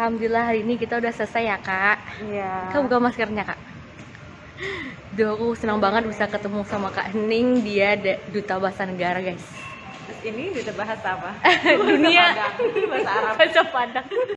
Alhamdulillah hari ini kita udah selesai ya kak. Iya. Kak buka maskernya kak. Duh aku senang banget bisa ketemu sama Kak Hening Dia duta bahasa negara guys ini duta bahasa apa? Dunia Bahasa Bahasa Arab. Bahasa Padang